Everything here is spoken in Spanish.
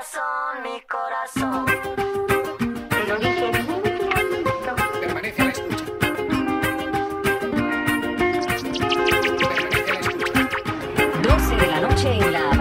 corazón, mi corazón. Te lo dije Permanece a la escucha. Permanece a la escucha. 12 de la noche en la...